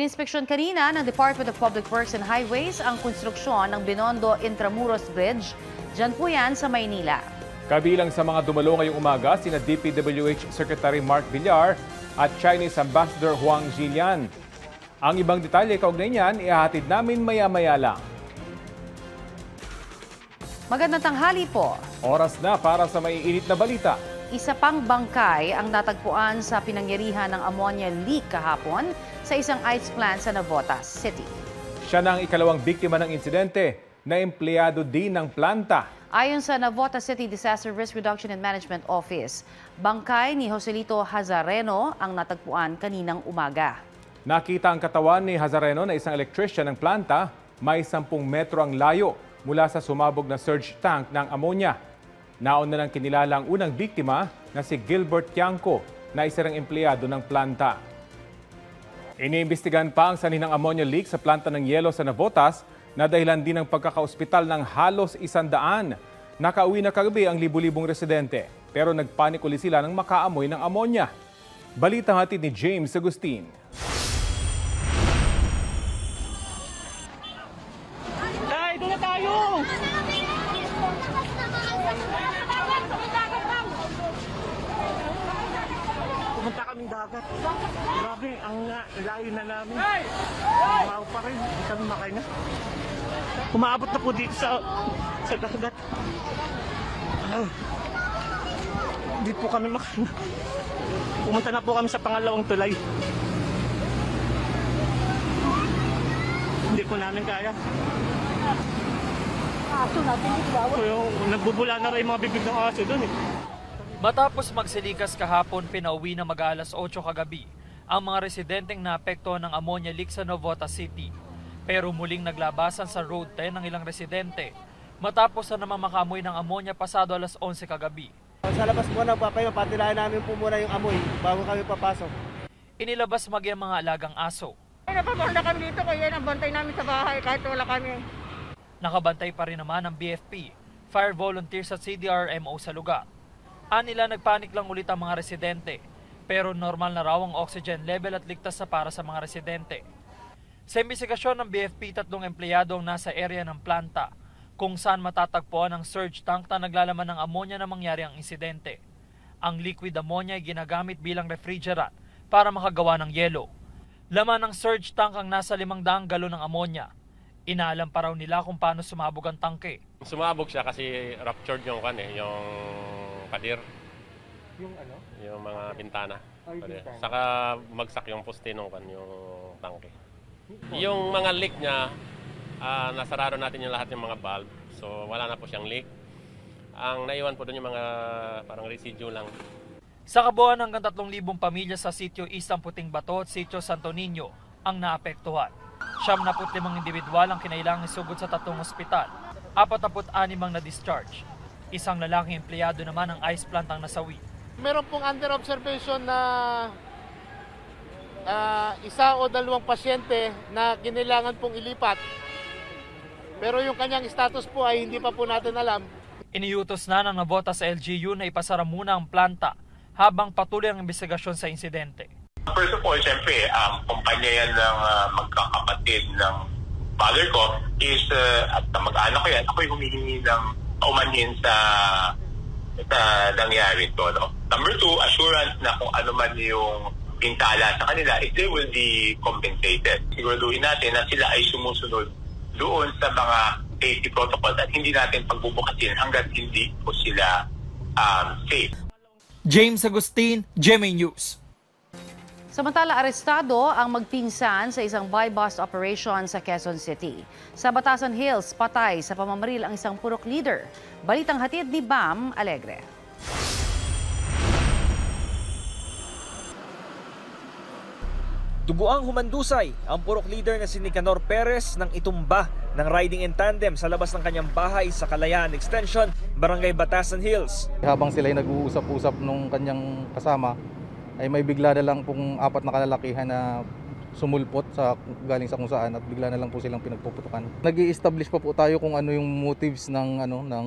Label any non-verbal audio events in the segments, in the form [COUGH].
Ininspeksyon kanina ng Department of Public Works and Highways ang konstruksyon ng Binondo Intramuros Bridge. Diyan po yan sa Maynila. Kabilang sa mga dumalo ngayong umaga, sina DPWH Secretary Mark Villar at Chinese Ambassador Huang Zilian. Ang ibang detalye kaugnay niyan, ihahatid namin maya-maya lang. Magandang tanghali po. Oras na para sa maiinit na balita. Isa pang bangkay ang natagpuan sa pinangyarihan ng ammonia leak kahapon sa isang ice plant sa Navotas City. Siya na ang ikalawang biktima ng insidente na empleyado din ng planta. Ayon sa Navotas City Disaster Risk Reduction and Management Office, bangkay ni Joselito Hazareno ang natagpuan kaninang umaga. Nakita ang katawan ni Hazareno na isang electrician ng planta, may 10 metro ang layo mula sa sumabog na surge tank ng ammonia. Naon na lang kinilala ang unang biktima na si Gilbert Tiangco na isa ring empleyado ng planta. Iniimbestigan pa ang saninang ammonia leak sa planta ng yelo sa Navotas na dahilan din ng pagkakaospital ng halos isandaan. Nakauwi na kagabi ang libu-libong residente pero nagpanik uli sila ng makaamoy ng ammonia. Balita hatid ni James Agustin. Tay, doon na tayo! Pumunta kaming dagat. Grabe, ang uh, layo na namin. Umaw pa rin, hindi kami makahinga. Umaabot na po dito sa, sa dagat. Ah, Hindi po kami makahinga. [LAUGHS] Pumunta na po kami sa pangalawang tulay. Hindi po namin kaya. So, yung, nagbubula na rin yung mga bibig ng aso doon eh. Matapos magsilikas kahapon, pinauwi na mag-alas 8 kagabi ang mga residenteng naapektuhan ng ammonia leak sa Novota City. Pero muling naglabasan sa Road 10 ng ilang residente matapos na naman makamoy ng ammonia pasado alas 11 kagabi. Sa labas po nagpapahinga, patilayan namin po muna yung amoy bago kami papasok. Inilabas magi ang mga alagang aso. Ay, napapanda kami dito kaya nabantay namin sa bahay kahit wala kami. Nakabantay pa rin naman ang BFP, fire volunteers at CDRMO sa lugar. Anila nagpanik lang ulit ang mga residente, pero normal na raw ang oxygen level at ligtas na para sa mga residente. Sa imbestigasyon ng BFP, tatlong empleyado ang nasa area ng planta kung saan matatagpuan ang surge tank na naglalaman ng ammonia na mangyari ang insidente. Ang liquid ammonia ay ginagamit bilang refrigerant para makagawa ng yelo. Laman ng surge tank ang nasa 500 galon ng ammonia. Inaalam pa raw nila kung paano sumabog ang tangke. Sumabog siya kasi ruptured yung kan eh, yung pader, Yung ano? yung mga bintana. Ay, Pader. bintana. Saka magsak yung poste nung kan, yung tangke. Yung mga leak niya, ah, nasarado natin yung lahat yung mga valve. So wala na po siyang leak. Ang naiwan po doon yung mga parang residue lang. Sa kabuuan hanggang 3,000 pamilya sa sitio Isang Puting Bato at sitio Santo Niño ang naapektuhan. Siyam na limang individual ang kinailangang isugod sa tatlong ospital. Apat ang na-discharge. Isang lalaking empleyado naman ng ice plant ang nasawi. Meron pong under observation na ah, isa o dalawang pasyente na kinailangan pong ilipat. Pero yung kanyang status po ay hindi pa po natin alam. Iniutos na ng nabota sa LGU na ipasara muna ang planta habang patuloy ang investigasyon sa insidente. First of all, siyempre, um, kumpanya yan ng ah, magkakapatid ng father ko is, uh, at mag-anak ko yan, ako'y humihingi ng umanhin sa sa nangyari to. No? Number two, assurance na kung ano man yung pintala sa kanila, if they will be compensated. Siguraduhin natin na sila ay sumusunod doon sa mga safety protocols at hindi natin pagbubukasin hanggat hindi po sila um, safe. James Agustin, GMA News. Samantala, arestado ang magpinsan sa isang buy-bust operation sa Quezon City. Sa Batasan Hills, patay sa pamamaril ang isang purok leader. Balitang hatid ni Bam Alegre. Duguang humandusay ang purok leader na si Nicanor Perez nang itumba ng riding in tandem sa labas ng kanyang bahay sa Kalayaan Extension, Barangay Batasan Hills. Habang sila ay nag-uusap-usap nung kanyang kasama, ay may bigla na lang pong apat na kalalakihan na sumulpot sa galing sa kung saan at bigla na lang po silang pinagpuputukan. Nag-i-establish pa po tayo kung ano yung motives ng ano ng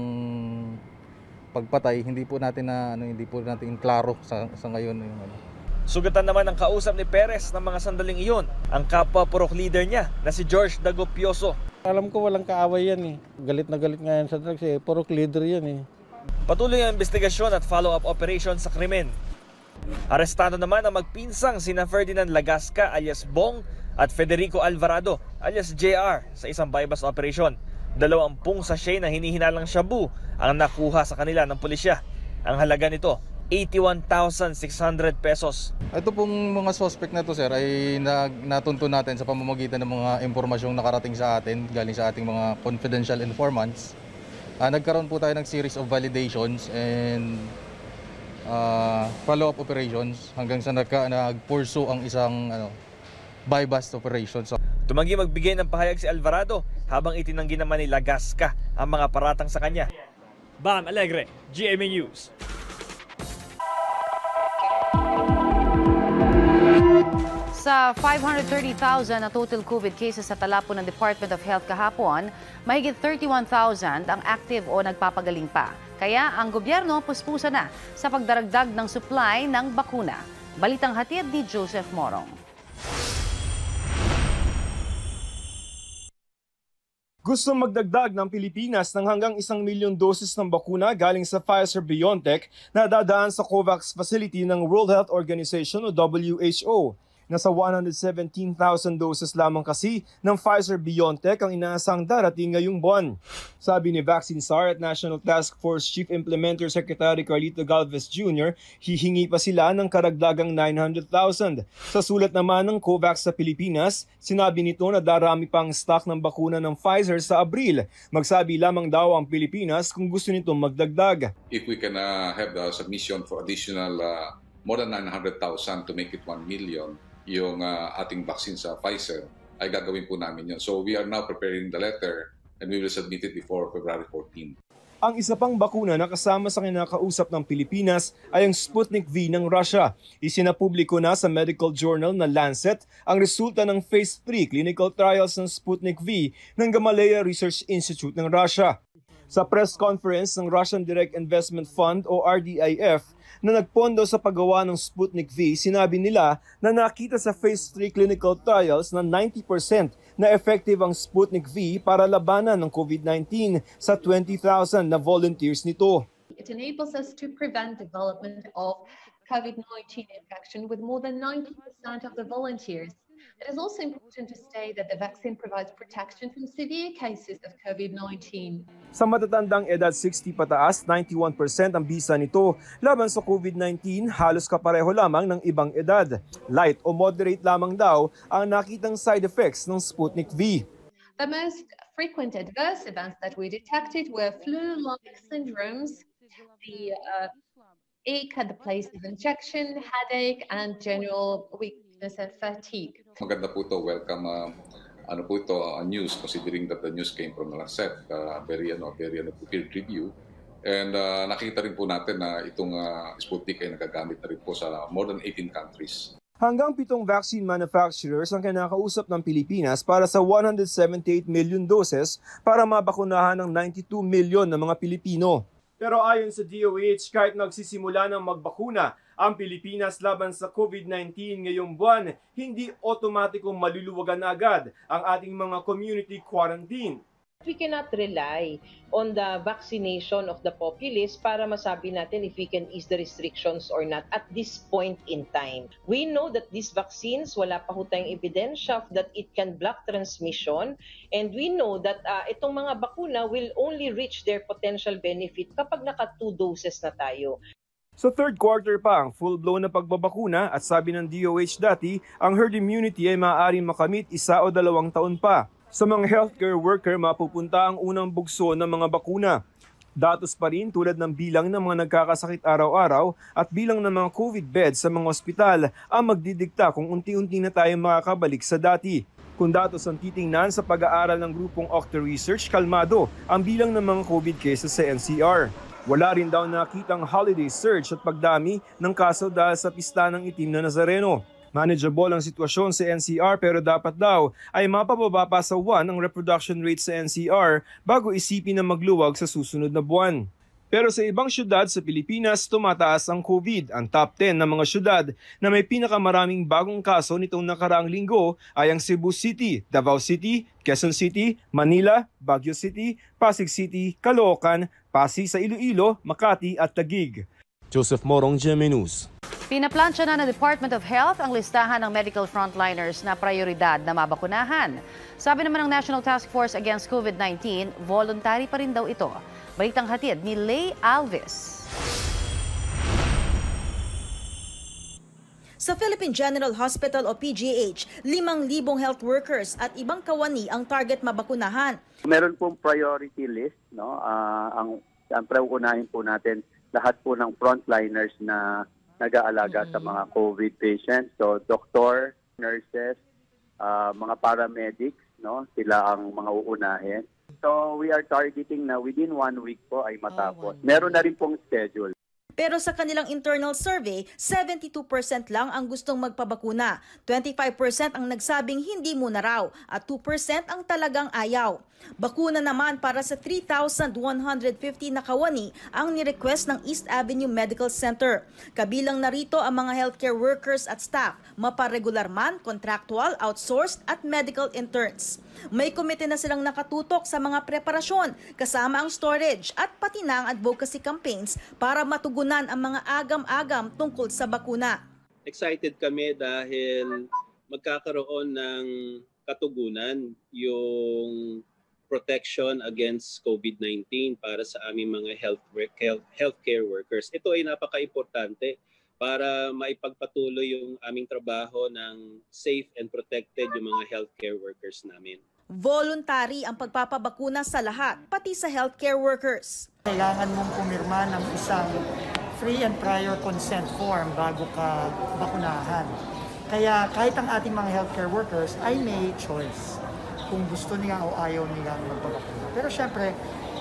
pagpatay. Hindi po natin na ano hindi po natin klaro sa sa ngayon yung ano. Sugatan naman ang kausap ni Perez ng mga sandaling iyon, ang kapwa purok leader niya na si George Dagopioso. Alam ko walang kaaway yan eh. Galit na galit nga yan sa drugs eh. Puro leader yan eh. Patuloy ang investigasyon at follow-up operation sa krimen. Arestado naman ang magpinsang sina Ferdinand Lagasca alias Bong at Federico Alvarado alias JR sa isang bypass operation. Dalawampung sachet na hinihinalang shabu ang nakuha sa kanila ng pulisya. Ang halaga nito, 81,600 pesos. Ito pong mga suspect na to sir ay nag, natunto natin sa pamamagitan ng mga impormasyong nakarating sa atin galing sa ating mga confidential informants. Ah, nagkaroon po tayo ng series of validations and ah, follow-up operations hanggang sa nagka, nag-pursue ang isang ano, buy-bust operation. So, Tumanggi magbigay ng pahayag si Alvarado habang itinanggi naman ni Lagasca ang mga paratang sa kanya. Bam Alegre, GMA News. Sa 530,000 na total COVID cases sa tala po ng Department of Health kahapon, mahigit 31,000 ang active o nagpapagaling pa. Kaya ang gobyerno puspusa na sa pagdaragdag ng supply ng bakuna. Balitang hatid ni Joseph Morong. Gusto magdagdag ng Pilipinas ng hanggang isang milyon dosis ng bakuna galing sa Pfizer-BioNTech na dadaan sa COVAX facility ng World Health Organization o WHO. Nasa 117,000 doses lamang kasi ng Pfizer-BioNTech ang inaasang darating ngayong buwan. Sabi ni Vaccine SAR at National Task Force Chief Implementer Secretary Carlito Galvez Jr., hihingi pa sila ng karagdagang 900,000. Sa sulat naman ng COVAX sa Pilipinas, sinabi nito na darami pang stock ng bakuna ng Pfizer sa Abril. Magsabi lamang daw ang Pilipinas kung gusto nitong magdagdag. if we can uh, have the submission for additional uh, more than 900,000 to make it 1 million yung uh, ating vaccine sa Pfizer, ay gagawin po namin yun. So we are now preparing the letter and we will submit it before February 14. Ang isa pang bakuna na kasama sa kinakausap ng Pilipinas ay ang Sputnik V ng Russia. Isinapubliko na sa medical journal na Lancet ang resulta ng Phase 3 clinical trials ng Sputnik V ng Gamaleya Research Institute ng Russia. Sa press conference ng Russian Direct Investment Fund o RDIF na nagpondo sa paggawa ng Sputnik V, sinabi nila na nakita sa Phase 3 clinical trials na 90% na effective ang Sputnik V para labanan ng COVID-19 sa 20,000 na volunteers nito. It enables us to prevent development of COVID-19 infection with more than 90% of the volunteers. It is also important to say that the vaccine provides protection from severe cases of COVID-19. Sa matatandang edad 60 pataas, 91% ang bisa nito. Laban sa COVID-19, halos kapareho lamang ng ibang edad. Light o moderate lamang daw ang nakitang side effects ng Sputnik V. The most frequent adverse events that we detected were flu-like syndromes, the uh, ache at the place of injection, headache, and general weakness and fatigue. Maganda po ito. Welcome uh, ano po ito, uh, news considering that the news came from the Lancet. Uh, very, ano, very ano, peer review. And uh, nakita rin po natin na itong uh, Sputnik ay nagagamit na rin po sa more than 18 countries. Hanggang pitong vaccine manufacturers ang kinakausap ng Pilipinas para sa 178 million doses para mabakunahan ng 92 million ng mga Pilipino. Pero ayon sa DOH, kahit nagsisimula ng magbakuna ang Pilipinas laban sa COVID-19 ngayong buwan, hindi otomatikong maluluwagan agad ang ating mga community quarantine. We cannot rely on the vaccination of the populace para masabi natin if we can ease the restrictions or not at this point in time. We know that these vaccines, wala pa ho tayong ebidensya that it can block transmission and we know that uh, itong mga bakuna will only reach their potential benefit kapag naka two doses na tayo. Sa third quarter pa ang full-blown na pagbabakuna at sabi ng DOH dati, ang herd immunity ay maaaring makamit isa o dalawang taon pa. Sa mga healthcare worker, mapupunta ang unang bugso ng mga bakuna. Datos pa rin tulad ng bilang ng mga nagkakasakit araw-araw at bilang ng mga COVID beds sa mga ospital ang magdidikta kung unti-unti na tayo makakabalik sa dati. Kung datos ang titingnan sa pag-aaral ng grupong Octa Research, kalmado ang bilang ng mga COVID cases sa NCR. Wala rin daw nakitang holiday surge at pagdami ng kaso dahil sa pista ng itim na Nazareno. Manageable ang sitwasyon sa NCR pero dapat daw ay mapababa pa sa 1 ang reproduction rate sa NCR bago isipin na magluwag sa susunod na buwan. Pero sa ibang syudad sa Pilipinas, tumataas ang COVID. Ang top 10 ng mga syudad na may pinakamaraming bagong kaso nitong nakaraang linggo ay ang Cebu City, Davao City, Quezon City, Manila, Baguio City, Pasig City, Caloocan, Pasig sa Iloilo, Makati at Taguig. Joseph Morong, GMA News. Pinaplansya na ng Department of Health ang listahan ng medical frontliners na prioridad na mabakunahan. Sabi naman ng National Task Force Against COVID-19, voluntary pa rin daw ito. Balitang hatid ni Lay Alves. Sa Philippine General Hospital o PGH, 5,000 health workers at ibang kawani ang target mabakunahan. Meron pong priority list, no? Ah, ang siyempre unahin po natin lahat po ng frontliners na nag-aalaga sa mga COVID patients. So doktor, nurses, ah, mga paramedics, no? Sila ang mga uunahin. So we are targeting na within one week po ay matapos. Meron na rin pong schedule. Pero sa kanilang internal survey, 72% lang ang gustong magpabakuna. 25% ang nagsabing hindi muna raw at 2% ang talagang ayaw. Bakuna naman para sa 3,150 na kawani ang nirequest ng East Avenue Medical Center. Kabilang narito ang mga healthcare workers at staff, maparegular man, contractual, outsourced at medical interns. May komite na silang nakatutok sa mga preparasyon kasama ang storage at pati na ang advocacy campaigns para matugunan ang mga agam-agam tungkol sa bakuna. excited kami dahil magkakaroon ng katugunan yung protection against COVID-19 para sa aming mga health, work- health healthcare workers. Ito ay napaka-importante para maipagpatuloy yung aming trabaho ng safe and protected yung mga healthcare workers namin. Voluntary ang pagpapabakuna sa lahat, pati sa healthcare workers. Kailangan mong pumirma ng isang free and prior consent form bago ka bakunahan. Kaya kahit ang ating mga healthcare workers ay may choice kung gusto nila o ayaw nila magpabakuna. Pero syempre,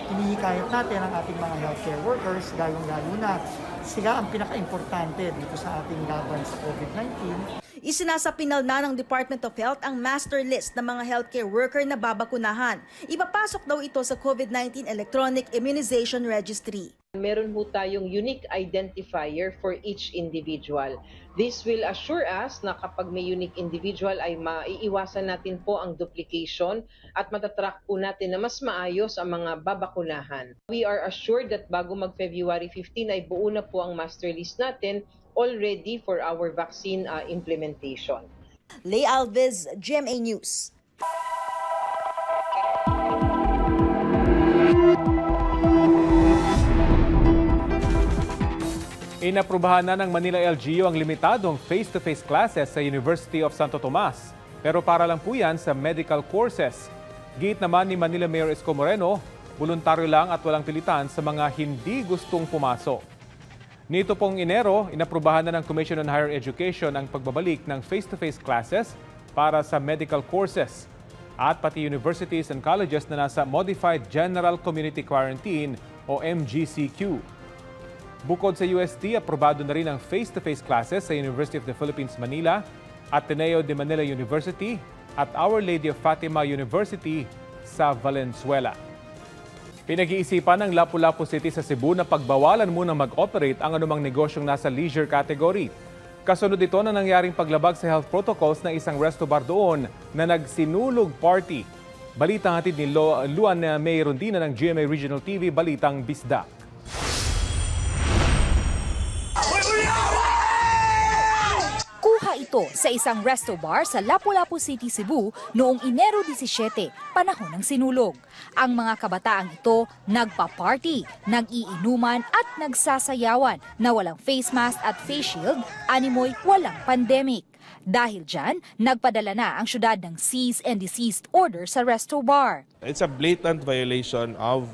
hinihikayat natin ang ating mga healthcare workers, lalong-lalo na sila ang pinaka-importante dito sa ating laban sa COVID-19. Isinasapinal na ng Department of Health ang master list ng mga healthcare worker na babakunahan. Ipapasok daw ito sa COVID-19 Electronic Immunization Registry. Meron ho tayong unique identifier for each individual. This will assure us na kapag may unique individual ay maiiwasan natin po ang duplication at matatrack po natin na mas maayos ang mga babakunahan. We are assured that bago mag-February 15 ay buo na po ang master list natin all ready for our vaccine uh, implementation. Lay Alves, GMA News. Inaprubahan na ng Manila LGU ang limitadong face-to-face classes sa University of Santo Tomas. Pero para lang po yan sa medical courses. Gate naman ni Manila Mayor Isko Moreno, voluntaryo lang at walang pilitan sa mga hindi gustong pumasok. Nito pong Enero, inaprubahan na ng Commission on Higher Education ang pagbabalik ng face-to-face classes para sa medical courses at pati universities and colleges na nasa Modified General Community Quarantine o MGCQ. Bukod sa UST, aprobado na rin ang face-to-face classes sa University of the Philippines Manila, Ateneo de Manila University at Our Lady of Fatima University sa Valenzuela. Pinag-iisipan ng Lapu-Lapu City sa Cebu na pagbawalan munang mag-operate ang anumang negosyong nasa leisure category. Kasunod ito na nangyaring paglabag sa health protocols ng isang resto bar doon na nagsinulog party. Balitang hatid ni Luan May Rondina ng GMA Regional TV, Balitang Bisda. Ito sa isang resto bar sa Lapu-Lapu City, Cebu noong Enero 17, panahon ng sinulog. Ang mga kabataang ito nagpa-party, nag-iinuman at nagsasayawan na walang face mask at face shield, animoy walang pandemic. Dahil dyan, nagpadala na ang syudad ng cease and desist order sa resto bar. It's a blatant violation of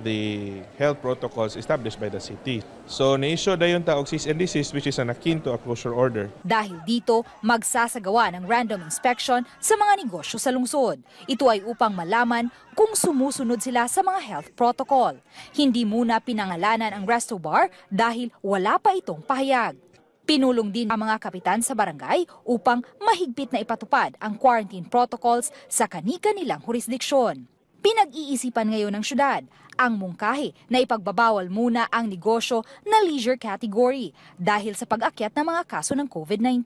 the health protocols established by the city. So, na-issue na yung taog cease and desist which is an akin to a closure order. Dahil dito, magsasagawa ng random inspection sa mga negosyo sa lungsod. Ito ay upang malaman kung sumusunod sila sa mga health protocol. Hindi muna pinangalanan ang resto bar dahil wala pa itong pahayag. Pinulong din ang mga kapitan sa barangay upang mahigpit na ipatupad ang quarantine protocols sa kanika nilang jurisdiksyon. Pinag-iisipan ngayon ng syudad ang mungkahi na ipagbabawal muna ang negosyo na leisure category dahil sa pag-akyat ng mga kaso ng COVID-19.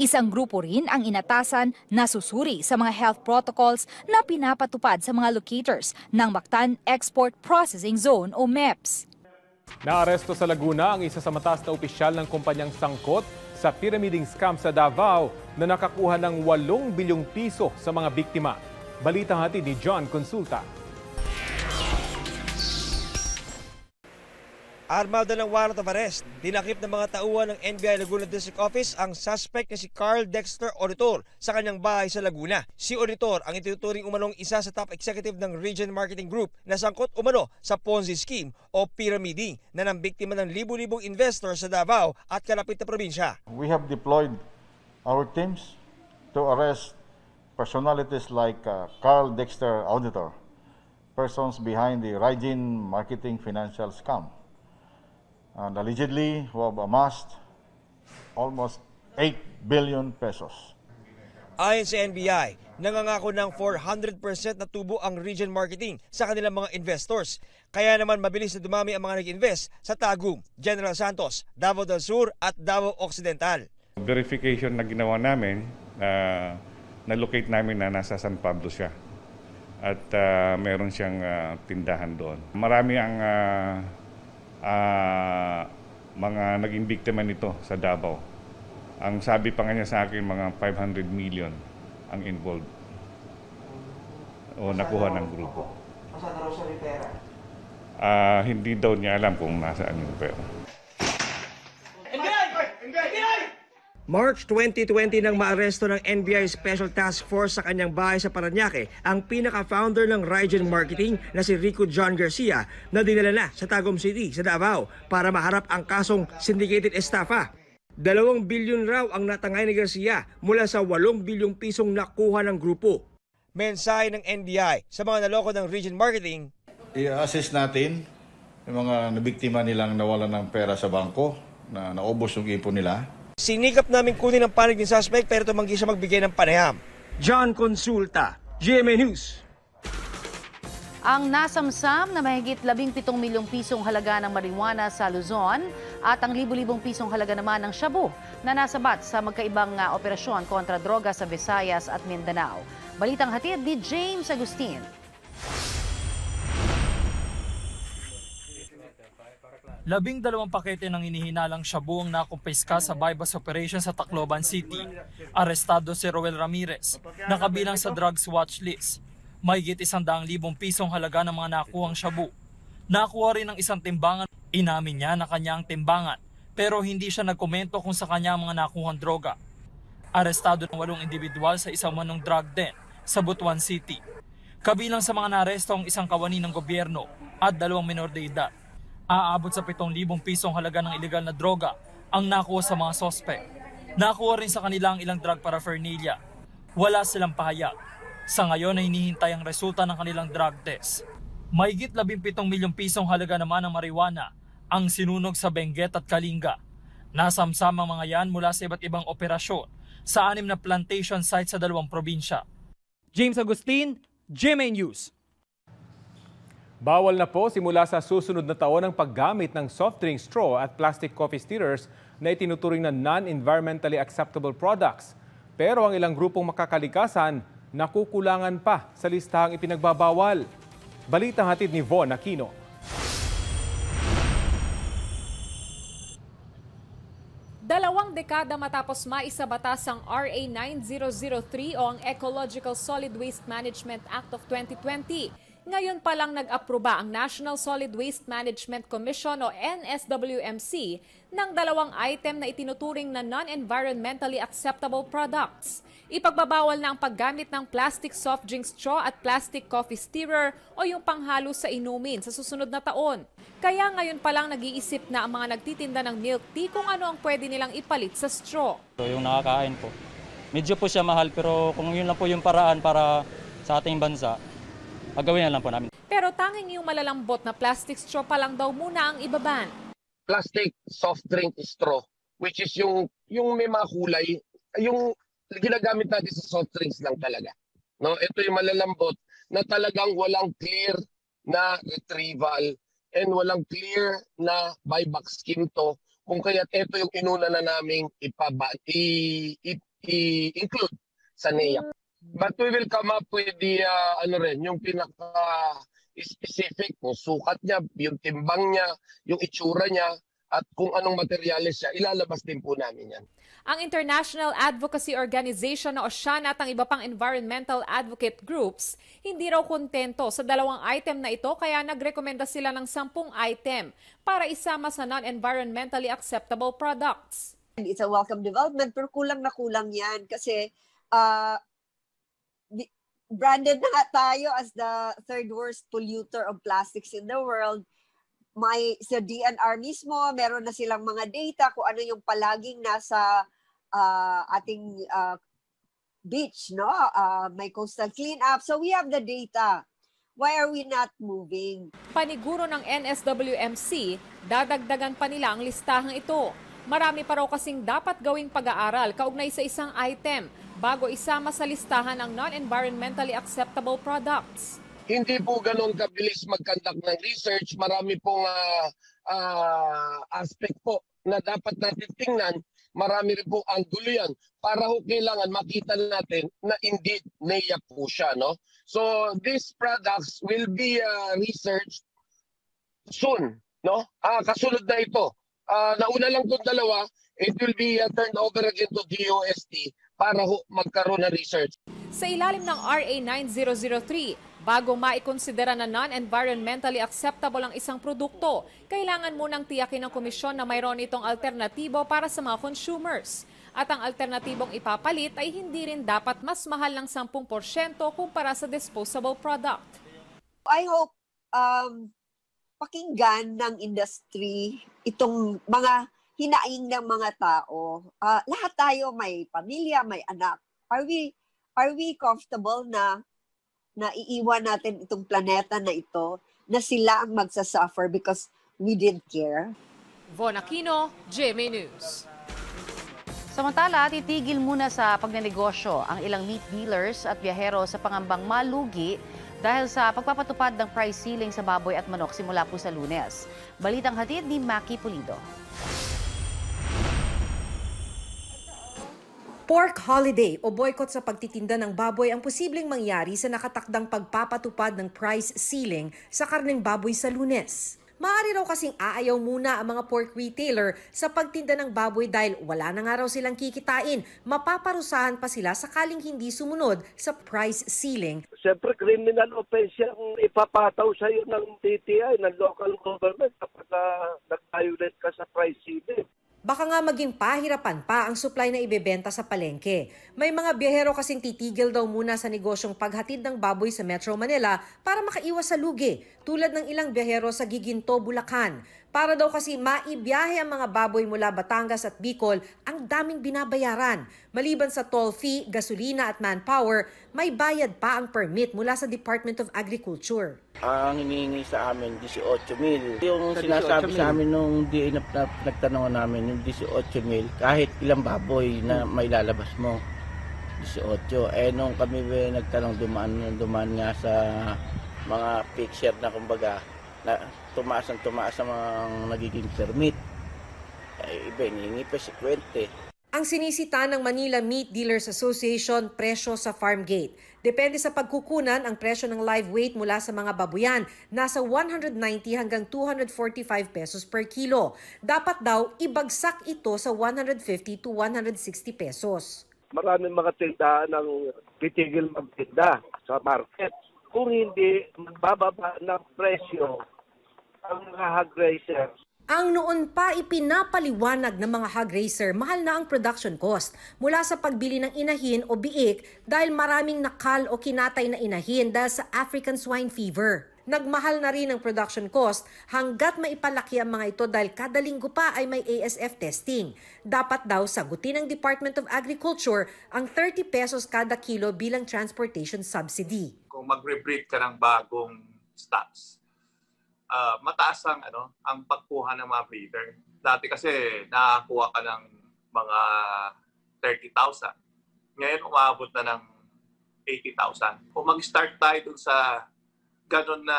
Isang grupo rin ang inatasan na susuri sa mga health protocols na pinapatupad sa mga locators ng Mactan Export Processing Zone o MEPS. Naaresto sa Laguna ang isa sa mataas na opisyal ng kumpanyang sangkot sa pyramiding scam sa Davao na nakakuha ng 8 bilyong piso sa mga biktima. Balitang hati ni John Consulta. Armado ng warrant of arrest, dinakip ng mga tauhan ng NBI Laguna District Office ang suspect na si Carl Dexter Oritor sa kanyang bahay sa Laguna. Si Oritor ang ituturing umanong isa sa top executive ng Region Marketing Group na sangkot umano sa Ponzi scheme o pyramiding na nang biktima ng libu-libong investor sa Davao at kalapit na probinsya. We have deployed our teams to arrest personalities like uh, Carl Dexter Auditor, persons behind the Rygen Marketing Financial Scam and allegedly who have amassed almost 8 billion pesos. Ayon sa NBI, nangangako ng 400% na tubo ang region marketing sa kanilang mga investors. Kaya naman mabilis na dumami ang mga nag-invest sa Tagum, General Santos, Davao del Sur at Davao Occidental. Verification na ginawa namin, uh, na-locate namin na nasa San Pablo siya at uh, meron siyang uh, tindahan doon. Marami ang uh, uh, mga naging biktima nito sa Davao. Ang sabi pa nga niya sa akin, mga 500 million ang involved o nakuha ng grupo. Saan raw siya pera? Uh, hindi daw niya alam kung nasaan yung pera. March 2020 nang maaresto ng NBI Special Task Force sa kanyang bahay sa Paranaque ang pinaka-founder ng Rygen Marketing na si Rico John Garcia na dinala na sa Tagum City sa Davao para maharap ang kasong syndicated estafa. Dalawang bilyon raw ang natangay ni Garcia mula sa 8 bilyong pisong nakuha ng grupo. Mensahe ng NBI sa mga naloko ng Region Marketing. I-assess natin yung mga nabiktima nilang nawalan ng pera sa bangko na naubos yung ipon nila. Sinikap namin kunin ang panig ng suspect pero tumanggi siya magbigay ng panayam. John Consulta, GMA News. Ang nasamsam na mahigit 17 milyong pisong halaga ng marijuana sa Luzon at ang libu-libong pisong halaga naman ng shabu na nasabat sa magkaibang uh, operasyon kontra droga sa Visayas at Mindanao. Balitang hatid ni James Agustin. Labing dalawang pakete ng inihinalang shabu ang nakumpiska sa bypass operation sa Tacloban City. Arestado si Roel Ramirez, nakabilang sa drugs watch list. Mahigit isang daang libong pisong halaga ng mga nakuhang shabu. Nakuha rin ng isang timbangan. Inamin niya na kanyang timbangan, pero hindi siya nagkomento kung sa kanya mga nakuhang droga. Arestado ng walong individual sa isang manong drug den sa Butuan City. Kabilang sa mga naresto ang isang kawani ng gobyerno at dalawang minor de edad. Aabot sa 7,000 pisong halaga ng ilegal na droga ang nakuha sa mga sospek. Nakuha rin sa kanila ang ilang drug paraphernalia. Wala silang pahayag. Sa ngayon ay hinihintay ang resulta ng kanilang drug test. Mahigit 17 milyong pisong halaga naman ng marijuana ang sinunog sa Benguet at Kalinga. Nasamsam mga yan mula sa iba't ibang operasyon sa anim na plantation site sa dalawang probinsya. James Agustin, GMA News. Bawal na po simula sa susunod na taon ang paggamit ng soft drink straw at plastic coffee stirrers na itinuturing na non-environmentally acceptable products. Pero ang ilang grupong makakalikasan nakukulangan pa sa listahang ipinagbabawal. Balita hatid ni Von Aquino. Dalawang dekada matapos maisabatas ang RA 9003 o ang Ecological Solid Waste Management Act of 2020, ngayon pa lang nag-aproba ang National Solid Waste Management Commission o NSWMC ng dalawang item na itinuturing na non-environmentally acceptable products. Ipagbabawal na ang paggamit ng plastic soft drink straw at plastic coffee stirrer o yung panghalo sa inumin sa susunod na taon. Kaya ngayon pa lang nag-iisip na ang mga nagtitinda ng milk tea kung ano ang pwede nilang ipalit sa straw. So, yung nakakain po. Medyo po siya mahal pero kung yun lang po yung paraan para sa ating bansa, gagawin na lang po namin. Pero tanging yung malalambot na plastic straw pa lang daw muna ang ibaban. Plastic soft drink straw, which is yung yung may mga kulay, yung ginagamit natin sa soft drinks lang talaga. No, ito yung malalambot na talagang walang clear na retrieval and walang clear na buyback scheme to kung kaya ito yung inuna na naming ipaba, i, i, i- include sa NEA. But we will come up with the uh, ano rin, yung pinaka specific, yung sukat niya, yung timbang niya, yung itsura niya, at kung anong materyales siya, ilalabas din po namin yan. Ang International Advocacy Organization na OSHAN at ang iba pang environmental advocate groups hindi raw kontento sa dalawang item na ito kaya nagrekomenda sila ng sampung item para isama sa non-environmentally acceptable products. It's a welcome development pero kulang na kulang yan kasi uh, branded na tayo as the third worst polluter of plastics in the world. May sa DNR mismo, meron na silang mga data kung ano yung palaging nasa uh, ating uh, beach, no? Uh, may coastal cleanup. So we have the data. Why are we not moving? Paniguro ng NSWMC, dadagdagan pa nila ang listahang ito. Marami pa raw kasing dapat gawing pag-aaral kaugnay sa isang item bago isama sa listahan ng non-environmentally acceptable products. Hindi po ganun kabilis mag-conduct ng research. Marami pong ah, ah, aspect po na dapat natin tingnan. Marami rin pong angulo yan para ho kailangan makita natin na indeed NEA po siya. No? So these products will be ah, researched soon. No? Ah, kasunod na ito. Ah, nauna lang itong dalawa, it will be ah, turned over again to DOST para ho magkaroon ng research. Sa ilalim ng RA 9003, bago maikonsidera na non-environmentally acceptable ang isang produkto, kailangan munang tiyakin ng komisyon na mayroon itong alternatibo para sa mga consumers. At ang alternatibong ipapalit ay hindi rin dapat mas mahal ng 10% kumpara sa disposable product. I hope um, pakinggan ng industry itong mga hinaing ng mga tao. Ah, lahat tayo may pamilya, may anak. Are we are we comfortable na na iiwan natin itong planeta na ito na sila ang magsasuffer because we didn't care? Von Aquino, GMA News. Samantala, titigil muna sa pagnenegosyo ang ilang meat dealers at biyahero sa pangambang malugi dahil sa pagpapatupad ng price ceiling sa baboy at manok simula po sa lunes. Balitang hatid ni Maki Pulido. Pork holiday o boycott sa pagtitinda ng baboy ang posibleng mangyari sa nakatakdang pagpapatupad ng price ceiling sa karneng baboy sa lunes. Maaari raw kasing aayaw muna ang mga pork retailer sa pagtinda ng baboy dahil wala na nga raw silang kikitain. Mapaparusahan pa sila sakaling hindi sumunod sa price ceiling. Siyempre, criminal offense yung ipapataw sa iyo ng TTI, ng local government kapag uh, nag-violate ka sa price ceiling. Baka nga maging pahirapan pa ang supply na ibebenta sa palengke. May mga biyahero kasing titigil daw muna sa negosyong paghatid ng baboy sa Metro Manila para makaiwas sa lugi, tulad ng ilang biyahero sa Giginto, Bulacan. Para daw kasi maibiyahe ang mga baboy mula Batangas at Bicol, ang daming binabayaran. Maliban sa toll fee, gasolina at manpower, may bayad pa ang permit mula sa Department of Agriculture. Ang hinihingi sa amin, 18 mil. Yung Sa sinasabi 18,000. sa amin nung di na, na, nagtanong namin, yung 18 mil, kahit ilang baboy na may lalabas mo, 18. Eh nung kami nagtanong, dumaan, dumaan nga sa mga picture na kumbaga, na tumaas ang tumaas ang mga nagiging permit. Eh, iba, hinihingi pa si 20. Ang sinisita ng Manila Meat Dealers Association presyo sa farm gate. Depende sa pagkukunan ang presyo ng live weight mula sa mga babuyan, nasa 190 hanggang 245 pesos per kilo. Dapat daw ibagsak ito sa 150 to 160 pesos. Maraming mga tindahan ang titigil magtinda sa market. Kung hindi magbababa ng presyo ang mga hog raisers, Ang noon pa ipinapaliwanag ng mga hog racer, mahal na ang production cost mula sa pagbili ng inahin o biik dahil maraming nakal o kinatay na inahin dahil sa African swine fever. Nagmahal na rin ang production cost hanggat maipalaki ang mga ito dahil kada linggo pa ay may ASF testing. Dapat daw sagutin ng Department of Agriculture ang 30 pesos kada kilo bilang transportation subsidy. kung magre-breed ka ng bagong stocks, ah, mataas ang ano, ang pagkuha ng mga breeder. Dati kasi nakakuha ka ng mga 30,000. Ngayon umabot na ng 80,000. Kung mag-start tayo dun sa ganun na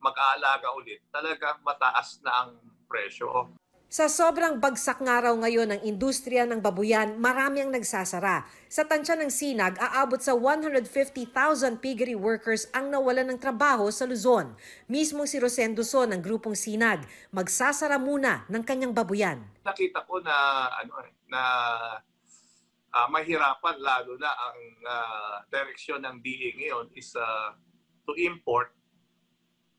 mag-aalaga ulit, talagang mataas na ang presyo. Sa sobrang bagsak nga raw ngayon ng industriya ng babuyan, marami ang nagsasara. Sa tansya ng Sinag, aabot sa 150,000 piggery workers ang nawalan ng trabaho sa Luzon. Mismo si Rosendo Son ng grupong Sinag, magsasara muna ng kanyang babuyan. Nakita ko na ano eh, na ah, mahirapan lalo na ang ah, direksyon ng DA ngayon is ah, to import.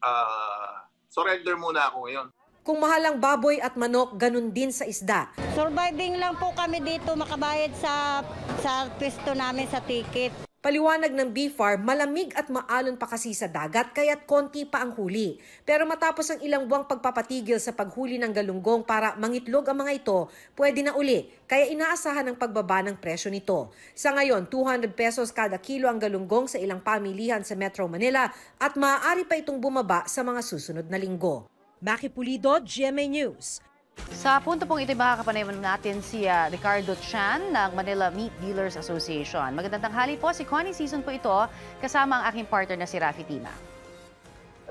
Ah, surrender muna ako ngayon. Kung mahal ang baboy at manok, ganun din sa isda. Surviving lang po kami dito makabayad sa sa pwesto namin sa ticket. Paliwanag ng bee farm, malamig at maalon pa kasi sa dagat kaya't konti pa ang huli. Pero matapos ang ilang buwang pagpapatigil sa paghuli ng galunggong para mangitlog ang mga ito, pwede na uli. Kaya inaasahan ang pagbaba ng presyo nito. Sa ngayon, 200 pesos kada kilo ang galunggong sa ilang pamilihan sa Metro Manila at maaari pa itong bumaba sa mga susunod na linggo. Maki Pulido, GMA News. Sa punto pong ito, makakapanayaman natin si ah, Ricardo Chan ng Manila Meat Dealers Association. Magandang tanghali po, si Connie Season po ito, kasama ang aking partner na si Rafi Tima.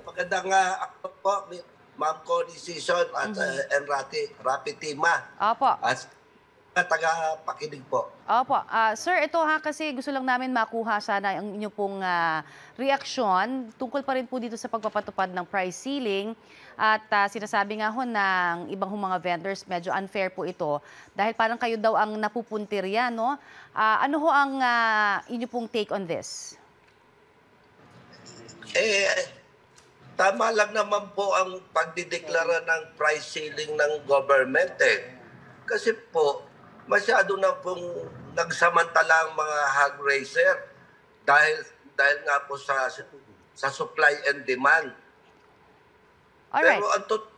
Magandang uh, ako po, Ma'am Connie Season at Mhm. uh, Enrati Rapi Tima. Opo. At taga-pakinig po. Opo. Ah, sir, ito ha kasi gusto lang namin makuha sana ang inyo pong ah, reaksyon tungkol pa rin po dito sa pagpapatupad ng price ceiling. At ah, sinasabi nga ho ng ibang mga vendors, medyo unfair po ito dahil parang kayo daw ang napupuntirya, no? Ah, ano ho ang ah, inyo pong take on this? Eh, tama lang naman po ang pagdideklara ng price ceiling ng government eh. Kasi po, masyado na pong nagsamantala ang mga hog raiser dahil dahil nga po sa sa supply and demand. Alright. Pero ang, tot-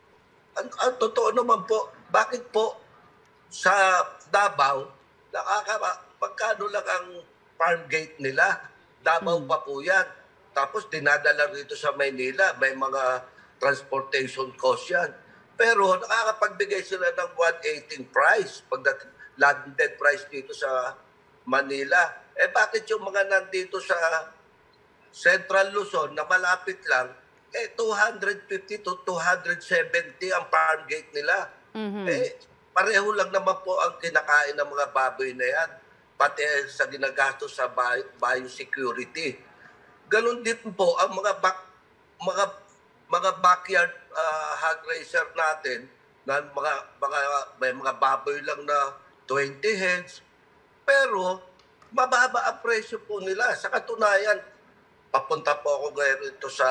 ang, ang totoo naman po, bakit po sa Davao, nakaka, pagkano lang ang farm gate nila? Davao pa po yan. Tapos dinadala rito sa Maynila, may mga transportation cost yan. Pero nakakapagbigay sila ng 118 price pagdating landed price dito sa Manila. Eh bakit yung mga nandito sa Central Luzon na malapit lang, eh 250 to 270 ang farm gate nila. Eh, pareho lang naman po ang kinakain ng mga baboy na yan. Pati eh, sa ginagastos sa bio- biosecurity. Ganon din po ang mga back, mga mga backyard uh, hog raiser natin na mga mga may mga baboy lang na 20 heads pero mababa ang presyo po nila sa katunayan papunta po ako dito sa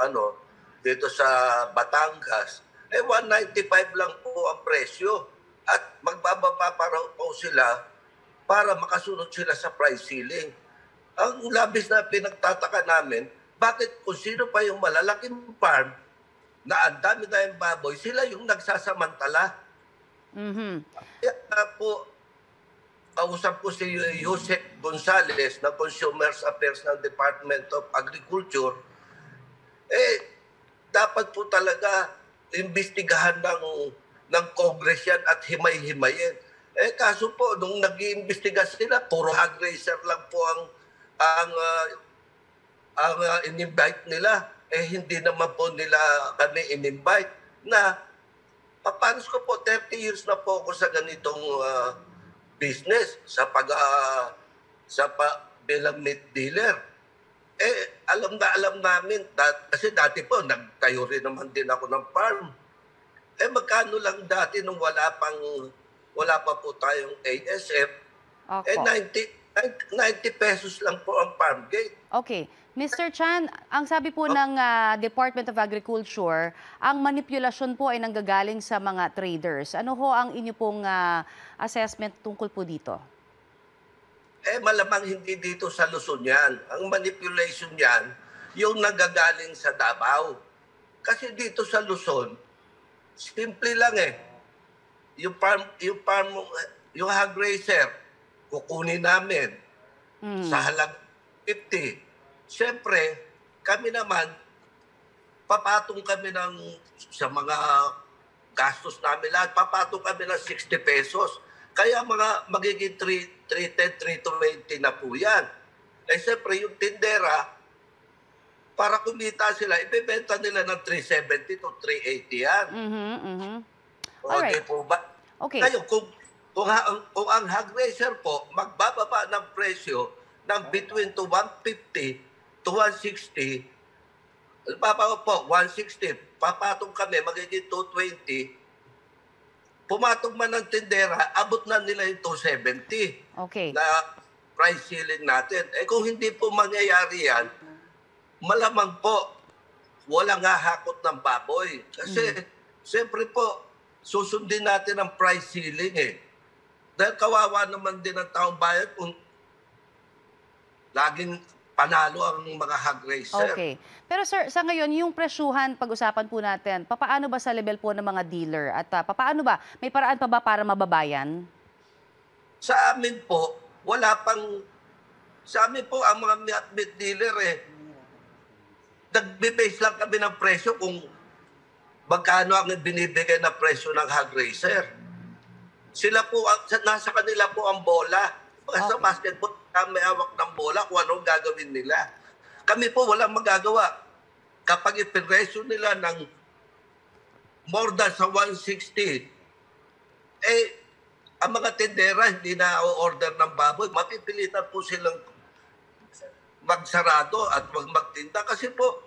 ano dito sa Batangas eh 195 lang po ang presyo at magbababa pa raw po sila para makasunod sila sa price ceiling. Ang labis na pinagtataka namin, bakit kung sino pa yung malalaking farm na ang dami na yung baboy, sila yung nagsasamantala. Mhm. Kaya po, kausap ko si Josep Gonzales na Consumers Affairs ng Department of Agriculture, eh, dapat po talaga imbestigahan ng, ng Congress yan at himay-himayin. Eh, kaso po, nung nag-iimbestiga sila, puro hog raiser lang po ang ang ah, ang uh, in-invite nila. Eh, hindi naman po nila kami in-invite na papanos ko po, 30 years na po ako sa ganitong ah, business sa pag ah, sa pa, bilang meat dealer. Eh, alam na alam namin, dat, kasi dati po, nagtayo rin naman din ako ng farm. Eh, magkano lang dati nung wala pang, wala pa po tayong ASF, Opo. eh 90, 90, 90 pesos lang po ang farm gate. Okay. Mr. Chan, ang sabi po ng ah, Department of Agriculture, ang manipulasyon po ay nanggagaling sa mga traders. Ano ho ang inyo pong ah, assessment tungkol po dito? Eh, malamang hindi dito sa Luzon yan. Ang manipulation yan, yung nagagaling sa Davao. Kasi dito sa Luzon, simple lang eh. Yung farm, yung farm, yung hog raiser, kukunin namin sa halag 50. Siyempre, kami naman, papatong kami ng, sa mga gastos namin lahat, papatong kami ng 60 pesos. Kaya mga magiging 3, 310, 320 na po yan. Eh, siyempre, yung tindera, para kumita sila, ibebenta nila ng 370 to 380 yan. Mhm, mhm. O, Alright. di po ba? Okay. Ngayon, kung, kung, ha- kung ang hog raiser po, magbababa ng presyo ng between to 150 to 160, Papa po, 160, papatong kami, magiging 220, pumatong man ng tindera, abot na nila yung 270 Okay. na price ceiling natin. Eh kung hindi po mangyayari yan, malamang po, walang hahakot ng baboy. Kasi, siyempre po, susundin natin ang price ceiling eh. Dahil kawawa naman din ang taong bayan kung laging panalo ang mga hog raiser. Okay. Pero sir, sa ngayon, yung presyuhan, pag-usapan po natin, papaano ba sa level po ng mga dealer? At ah, papaano ba? May paraan pa ba para mababayan? Sa amin po, wala pang... Sa amin po, ang mga meat meat dealer eh, nagbe-base lang kami ng presyo kung magkano ang binibigay na presyo ng hog raiser. Sila po, ang- sa- nasa kanila po ang bola. Kasi sa basketball, kami may hawak ng bola kung anong gagawin nila. Kami po walang magagawa. Kapag ipiresyo nila ng more than sa 160, eh, ang mga tendera hindi na order ng baboy. Mapipilitan po silang magsarado at wag magtinda kasi po,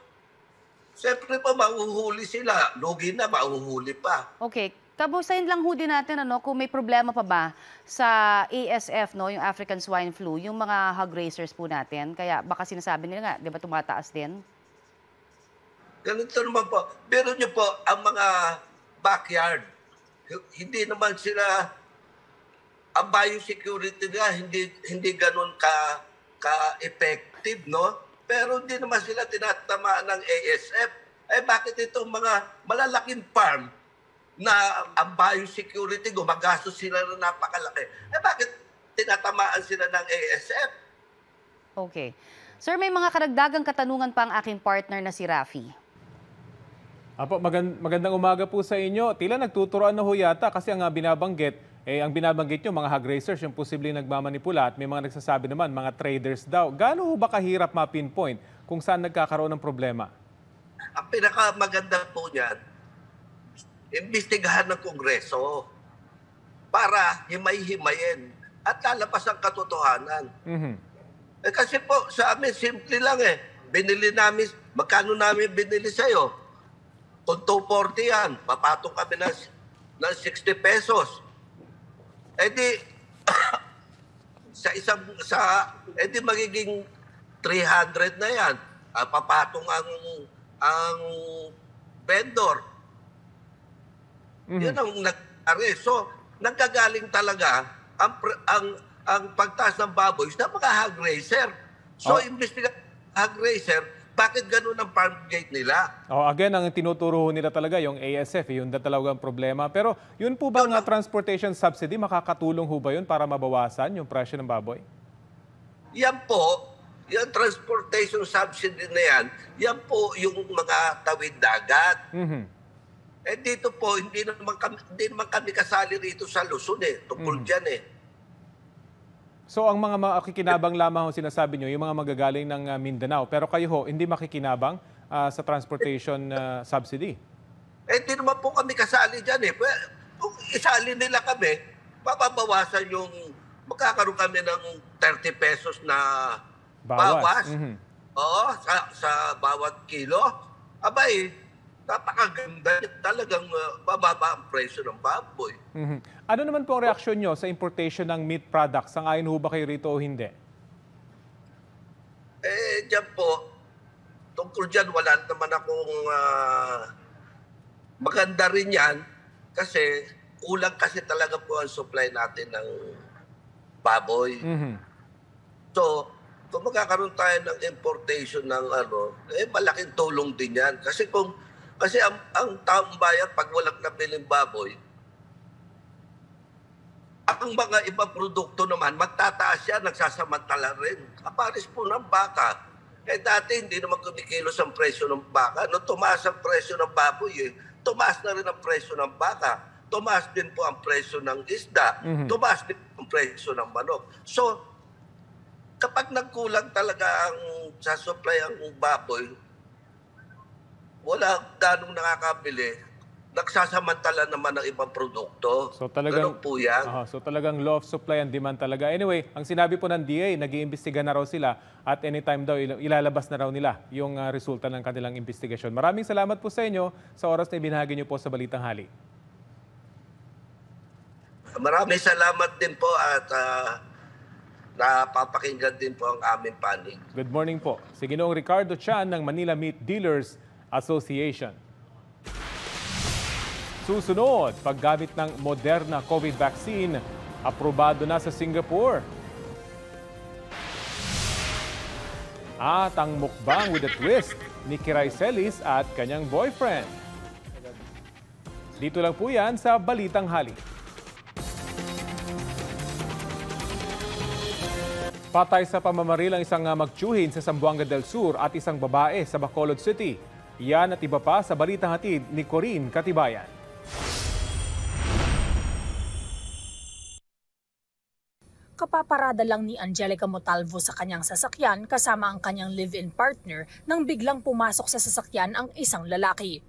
siyempre po mahuhuli sila. Lugi na, mahuhuli pa. Okay. Kabusayin lang ho natin ano, kung may problema pa ba sa ASF, no, yung African Swine Flu, yung mga hog raisers po natin. Kaya baka sinasabi nila nga, di ba tumataas din? Ganito naman po. Pero nyo po, ang mga backyard, hindi naman sila, ang biosecurity nila, hindi, hindi ganun ka, ka-effective, no? Pero hindi naman sila tinatamaan ng ASF. Eh bakit itong mga malalaking farm na ang biosecurity, gumagastos sila na napakalaki. Eh bakit tinatamaan sila ng ASF? Okay. Sir, may mga karagdagang katanungan pa ang aking partner na si Rafi. Apo, magand- magandang umaga po sa inyo. Tila nagtuturoan na ho yata kasi ang ah, binabanggit, eh, ang binabanggit nyo, mga hog racers, yung posibleng nagmamanipula at may mga nagsasabi naman, mga traders daw. Gaano ho ba kahirap ma-pinpoint kung saan nagkakaroon ng problema? Ang pinakamaganda po niyan, imbestigahan ng Kongreso para himay-himayin at lalabas ang katotohanan. Mhm. Eh kasi po, sa amin, simple lang eh. Binili namin, magkano namin binili sa'yo? Kung 240 yan, papatong kami ng, ng 60 pesos. Eh di, [COUGHS] sa isang, sa, eh di magiging 300 na yan. Ah, papatong ang, ang vendor. Yun ang nagkari. So, nagkagaling talaga ang, ang, ang pagtaas ng baboy sa mga hog raiser. So, Oh. imbestiga hog raiser, bakit ganun ang farm gate nila? Oh, again, ang tinuturo nila talaga yung ASF, yun na talaga ang problema. Pero yun po ba nga transportation subsidy, makakatulong ho ba yun para mabawasan yung presyo ng baboy? Yan po, yung transportation subsidy na yan, yan po yung mga tawid dagat. Mhm. Eh dito po, hindi naman kami, hindi naman kami kasali rito sa Luzon eh. Tungkol Mhm. dyan eh. So ang mga makikinabang lamang ho sinasabi nyo, yung mga magagaling ng ah, Mindanao. Pero kayo ho, hindi makikinabang ah, sa transportation ah, subsidy? Eh hindi naman po kami kasali dyan eh. Kung isali nila kami, papabawasan yung, magkakaroon kami ng 30 pesos na bawas. Mhm. Oo, sa, sa bawat kilo. Abay, napakaganda. Talagang uh, bababa ang presyo ng baboy. Mhm. Ano naman po ang reaksyon nyo sa importation ng meat products? Sang-ayon ho ba kayo rito o hindi? Eh, dyan po, tungkol dyan, wala naman akong ah, maganda rin yan kasi kulang kasi talaga po ang supply natin ng baboy. Mhm. So, kung magkakaroon tayo ng importation ng ano, eh malaking tulong din yan. Kasi kung kasi ang, ang taong bayan pag walang nabiling baboy, ang mga ibang produkto naman, magtataas yan, nagsasamantala rin. Kaparis po ng baka. Eh dati hindi naman kumikilos ang presyo ng baka. No, tumaas ang presyo ng baboy eh. Tumaas na rin ang presyo ng baka. Tumaas din po ang presyo ng isda. Mhm. Tumaas din ang presyo ng manok. So, kapag nagkulang talaga ang sa supply ang baboy, wala ganong nakakabili, nagsasamantala naman ng ibang produkto. So talagang Ganun po yan. Aha, so talagang law of supply and demand talaga. Anyway, ang sinabi po ng DA, nag-iimbestiga na raw sila at anytime daw il- ilalabas na raw nila yung ah, resulta ng kanilang investigasyon. Maraming salamat po sa inyo sa oras na ibinahagi niyo po sa Balitang Hali. Maraming salamat din po at ah, napapakinggan din po ang aming panig. Good morning po. Si Ginoong Ricardo Chan ng Manila Meat Dealers Association. Susunod, paggamit ng Moderna COVID vaccine, aprobado na sa Singapore. At ang mukbang with a twist ni Kiray Celis at kanyang boyfriend. Dito lang po yan sa Balitang Hali. Patay sa pamamaril ang isang ah, magtsuhin sa Zamboanga del Sur at isang babae sa Bacolod City. Yan at iba pa sa Balitang Hatid ni Corinne Katibayan. Kapaparada lang ni Angelica Montalvo sa kanyang sasakyan kasama ang kanyang live-in partner nang biglang pumasok sa sasakyan ang isang lalaki.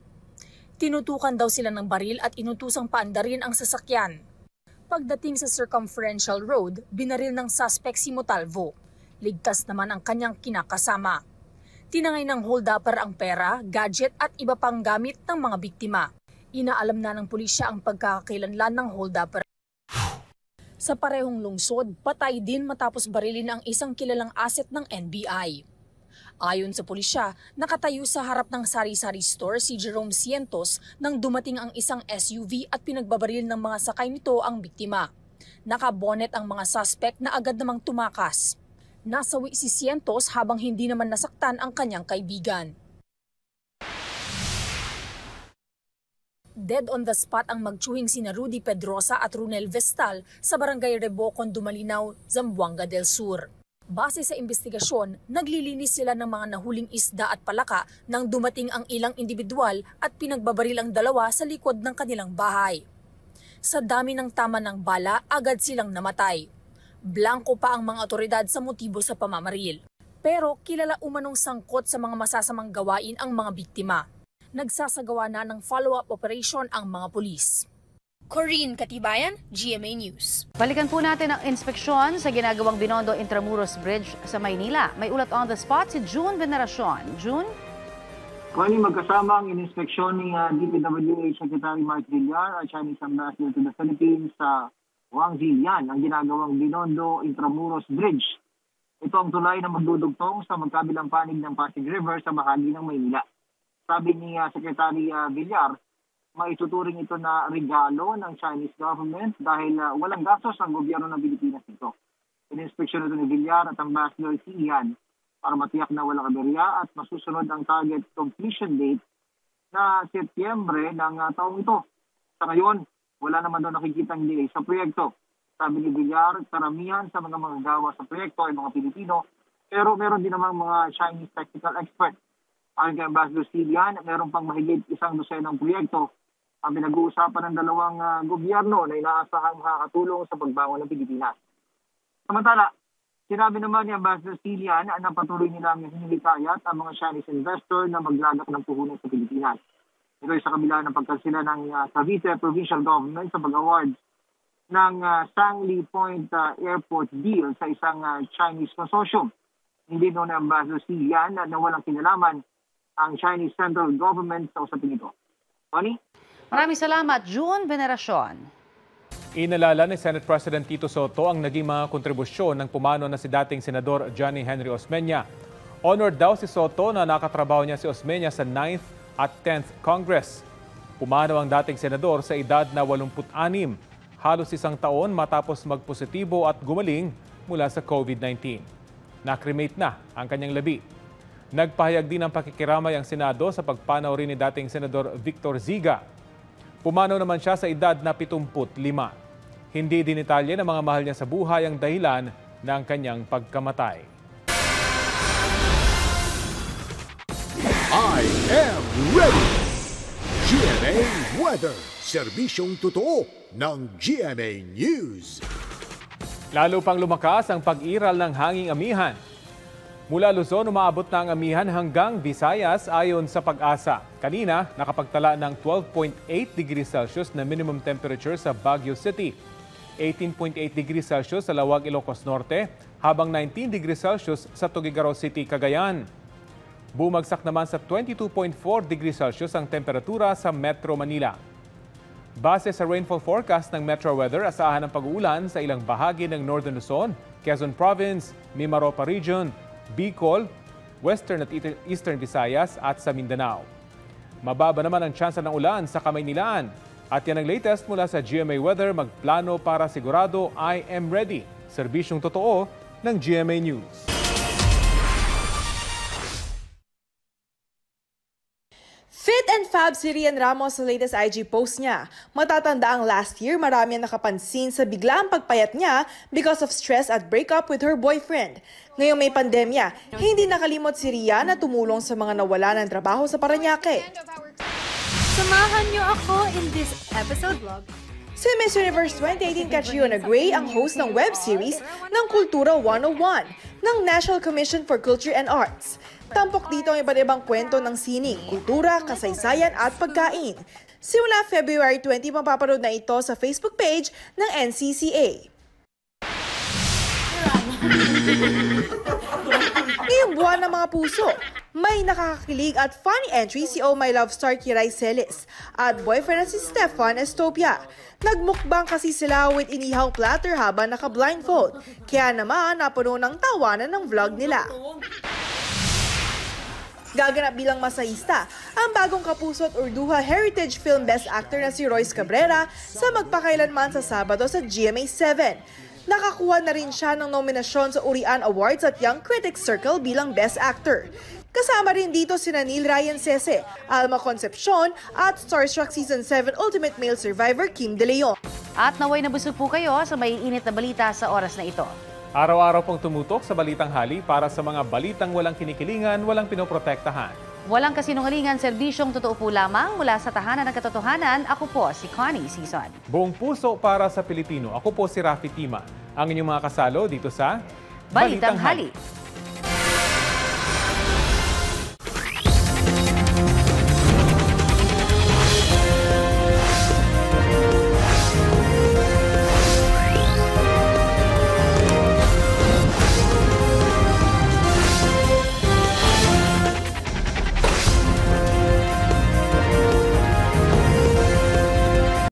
Tinutukan daw sila ng baril at inutusang paandarin ang sasakyan. Pagdating sa circumferential road, binaril ng suspect si Montalvo. Ligtas naman ang kanyang kinakasama. Tinangay ng hold-upper ang pera, gadget at iba pang gamit ng mga biktima. Inaalam na ng pulisya ang pagkakakilanlan ng hold-upper. Sa parehong lungsod, patay din matapos barilin ang isang kilalang asset ng NBI. Ayon sa pulisya, nakatayo sa harap ng sari-sari store si Jerome Cientos nang dumating ang isang SUV at pinagbabaril ng mga sakay nito ang biktima. Nakabonet ang mga suspect na agad namang tumakas. Nasawi si Cientos habang hindi naman nasaktan ang kanyang kaibigan. Dead on the spot ang magtsuhing sina Rudy Pedrosa at Runel Vestal sa barangay Rebocon, Dumalinaw, Zamboanga del Sur. Base sa investigasyon, naglilinis sila ng mga nahuling isda at palaka nang dumating ang ilang individual at pinagbabaril ang dalawa sa likod ng kanilang bahay. Sa dami ng tama ng bala, agad silang namatay. Blanco pa ang mga otoridad sa motibo sa pamamaril. Pero kilala umanong sangkot sa mga masasamang gawain ang mga biktima. Nagsasagawa na ng follow-up operation ang mga pulis. Corinne Katibayan, GMA News. Balikan po natin ang inspeksyon sa ginagawang Binondo Intramuros Bridge sa Maynila. May ulat on the spot si June Veneracion. June? Kung magkasama ang inspeksyon ni uh, DPWH Secretary Mark Villar at Chinese Ambassador to the Philippines sa Wang Zilian ang ginagawang Binondo Intramuros Bridge. Ito ang tulay na magdudugtong sa magkabilang panig ng Pasig River sa bahagi ng Maynila. Sabi ni uh, Secretary uh, Villar, maituturing ito na regalo ng Chinese government dahil uh, walang gastos ang gobyerno ng Pilipinas nito. Ininspeksyon ito ni Villar at Ambassador si Ian para matiyak na walang aberya at masusunod ang target completion date na Setyembre ng uh, taong ito. Sa ngayon, wala naman daw nakikitang delay sa proyekto. Sabi ni Villar, karamihan sa mga mga gawa sa proyekto ay mga Pilipino, pero meron din namang mga Chinese technical expert. Ayon kay Ambassador Silian, meron pang mahigit isang dosenang proyekto ang pinag-uusapan ng dalawang uh, gobyerno na inaasahang makakatulong sa pagbangon ng Pilipinas. Samantala, sinabi naman ni Ambassador Silian na patuloy nilang hinilikayat ang mga Chinese investor na maglagak ng puhunan sa Pilipinas. Ito ay sa kabila ng pagkansila ng uh, Cavite Provincial Government sa pag-award ng uh, Sangli Point uh, Airport deal sa isang uh, Chinese consortium. Hindi noon ng Ambassador Silian na walang kinalaman ang Chinese Central Government sa usapin ito. Connie? Maraming salamat, June Veneracion. Inalala ni Senate President Tito Soto ang naging mga kontribusyon ng pumano na si dating Senador Johnny Henry Osmeña. Honored daw si Soto na nakatrabaho niya si Osmeña sa 9th at 10th Congress. Pumanaw ang dating senador sa edad na 86, halos isang taon matapos magpositibo at gumaling mula sa COVID-19. Nakremate na ang kanyang labi. Nagpahayag din ng pakikiramay ang Senado sa pagpanaw rin ni dating Senador Victor Ziga. Pumanaw naman siya sa edad na 75. Hindi dinitalye ng mga mahal niya sa buhay ang dahilan ng kanyang pagkamatay. I am ready! GMA Weather, serbisyong totoo ng GMA News. Lalo pang lumakas ang pag-iral ng hanging amihan. Mula Luzon, umaabot na ang amihan hanggang Visayas ayon sa pag-asa. Kanina, nakapagtala ng 12.8 degrees Celsius na minimum temperature sa Baguio City. 18.8 degrees Celsius sa Lawag, Ilocos Norte, habang 19 degrees Celsius sa Tuguegarao City, Cagayan. Bumagsak naman sa 22.4 degrees Celsius ang temperatura sa Metro Manila. Base sa rainfall forecast ng Metro Weather, asahan ang pag-uulan sa ilang bahagi ng Northern Luzon, Quezon Province, Mimaropa Region, Bicol, Western at Eastern Visayas at sa Mindanao. Mababa naman ang tsansa ng ulan sa Kamaynilaan. At yan ang latest mula sa GMA Weather, magplano para sigurado I am ready. Serbisyong totoo ng GMA News. And Fab si Rian Ramos sa latest IG post niya. Matatanda ang last year marami ang nakapansin sa biglaang pagpayat niya because of stress at breakup with her boyfriend. Ngayong may pandemya, hindi nakalimot si Rian na tumulong sa mga nawala ng trabaho sa Paranaque. Samahan niyo ako in this episode vlog. Si Miss Universe 2018 Catriona Gray ang host ng web series ng Kultura 101 ng National Commission for Culture and Arts. Tampok dito ang iba't ibang kwento ng sining, kultura, kasaysayan at pagkain. Simula February 20, mapapanood na ito sa Facebook page ng NCCA. [LAUGHS] Ngayong buwan ng mga puso, may nakakakilig at funny entry si Oh My Love star Kiray Celis at boyfriend na si Stefan Estopia. Nagmukbang kasi sila with inihang platter habang naka-blindfold. Kaya naman napuno ng tawanan ng vlog nila. Gaganap bilang masahista ang bagong kapuso at Urduha Heritage Film Best Actor na si Royce Cabrera sa magpakailanman sa Sabado sa GMA 7. Nakakuha na rin siya ng nominasyon sa Urian Awards at Young Critics Circle bilang Best Actor. Kasama rin dito si Neil Ryan Sese, Alma Concepcion at Starstruck Season 7 Ultimate Male Survivor Kim De Leon. At naway nabusog po kayo sa may init na balita sa oras na ito. Araw-araw pong tumutok sa Balitang Hali para sa mga balitang walang kinikilingan, walang pinoprotektahan. Walang kasinungalingan, serbisyong totoo po lamang mula sa tahanan ng katotohanan. Ako po si Connie Season. Buong puso para sa Pilipino. Ako po si Rafi Tima. Ang inyong mga kasalo dito sa Balitang Hali.